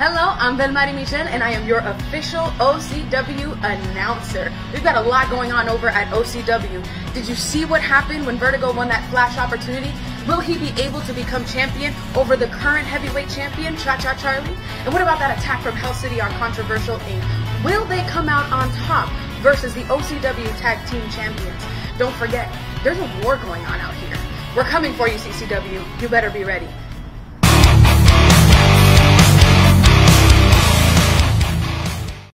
Hello, I'm Velmary Michelle, and I am your official OCW announcer. We've got a lot going on over at OCW. Did you see what happened when Vertigo won that flash opportunity? Will he be able to become champion over the current heavyweight champion, Cha Cha Charlie? And what about that attack from Hell City on Controversial Inc.? Will they come out on top versus the OCW Tag Team Champions? Don't forget, there's a war going on out here. We're coming for you, CCW. You better be ready.